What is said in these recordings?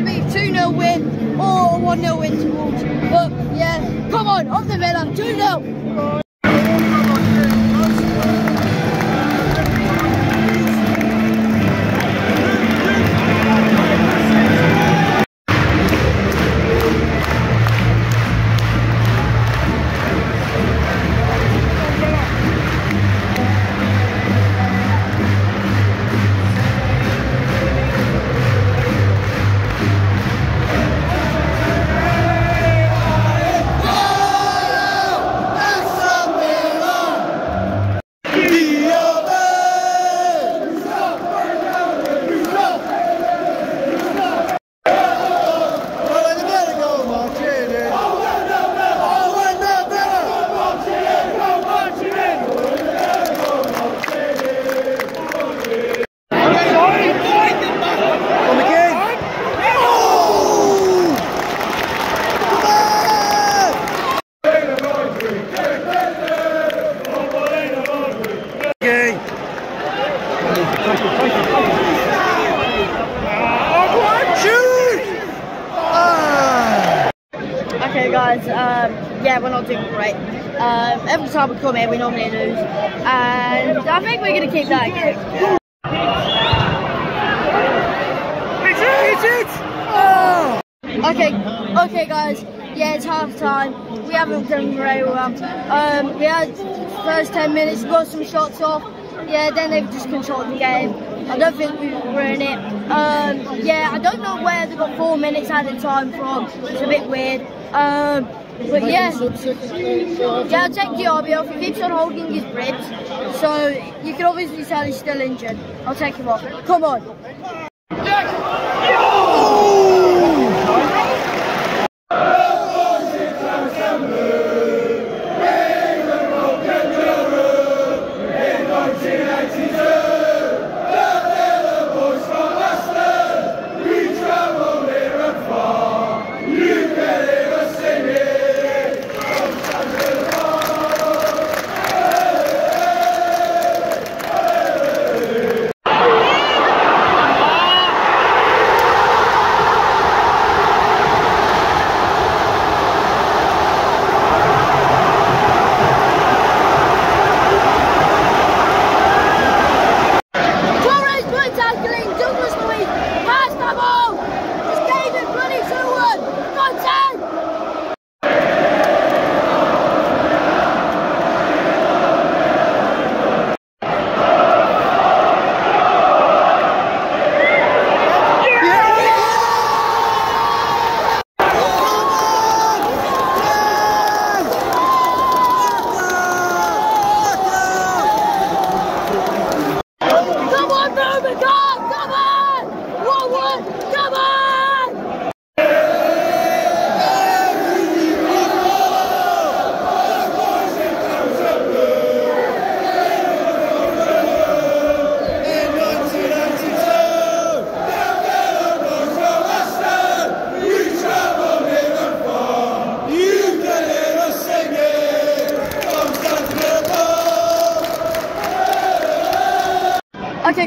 going to be 2 0 win or 1 0 win to Wolves. But yeah, come on, up the Villa, 2 0. Okay, guys. Um, yeah, we're not doing great. Um, every time we come here, we normally lose, and I think we're gonna keep that again. Okay, okay, guys. Yeah, it's half time. We haven't done very well. Um, we had first ten minutes, got some shots off. Yeah, then they've just controlled the game. I don't think we were in it. Um, yeah, I don't know where they got four minutes added time from. It's a bit weird. Um, but yeah, yeah, I'll take Diaby off. He keeps on holding his ribs, so you can obviously tell he's still injured. I'll take him off. Come on.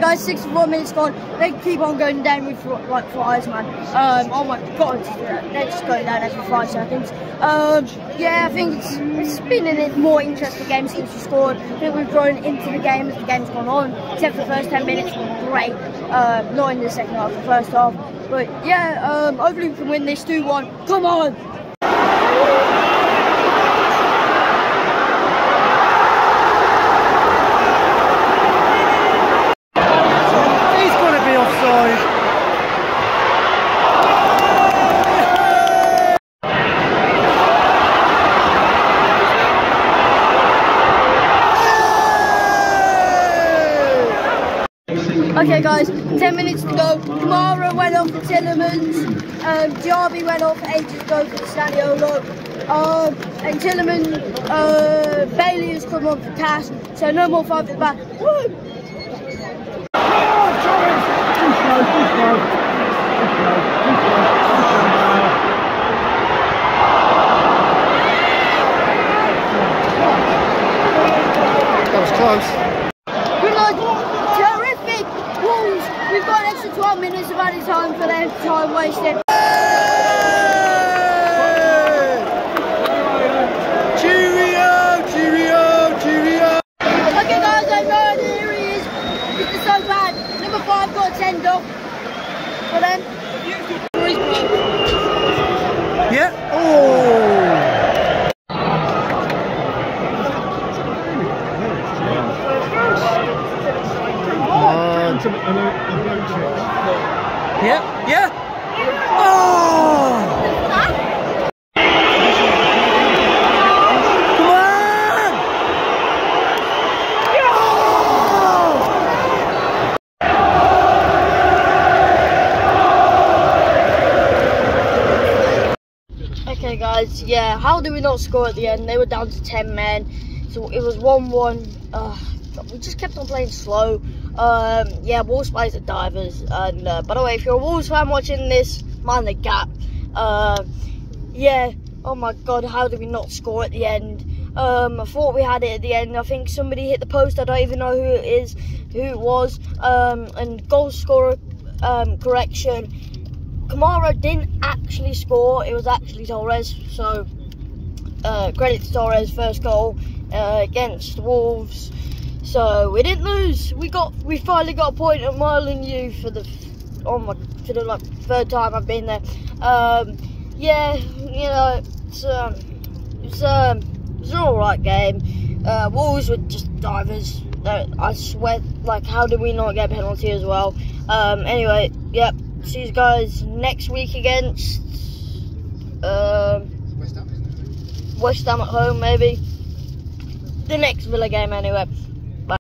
Guys, 64 minutes gone. They keep on going down with like flies, man. Um, oh my god, they're just going down every five seconds. Um, yeah, I think it's, it's been a more interesting game since we scored. I think we've grown into the game as the game's gone on. Except for the first 10 minutes great. Uh, not in the second half, the first half. But yeah, um, hopefully we can win this 2-1. Come on! He's got to be offside. Okay, guys, 10 minutes to go. Kamara went off for Tielemans. Um, Diaby went off ages ago for Zaniolo. Um, and Tilleman, uh, Bailey has come on for Cash. So no more five at the back. Woo! That was close. Good luck. Terrific. Wolves, we've got an extra 12 minutes of added time for their time wasted. Cheerio, cheerio, cheerio. Okay guys, I know here he is. This is so bad. Number five got sent off for them. Yeah. Oh. Come on. Yeah, yeah. Oh! Okay guys, yeah, how did we not score at the end? They were down to 10 men. So it was 1-1. We just kept on playing slow. Um, yeah, Wolves plays at Divers. And uh, by the way, if you're a Wolves fan watching this, mind the gap. Uh, yeah, oh my god, how did we not score at the end? Um, I thought we had it at the end. I think somebody hit the post. I don't even know who it is, who it was. Um, and goal scorer um, correction. Kamara didn't actually score. It was actually Torres. So uh, credit to Torres first goal uh, against Wolves. So we didn't lose. We got we finally got a point at Molineux for the oh my for the like third time I've been there. Um, yeah, you know it's um it's um it's an alright game. Uh, Wolves were just divers. Uh, I swear, like how did we not get a penalty as well? Um, anyway, yep. See you guys next week against um, West Ham at home, maybe. The next Villa game, anyway.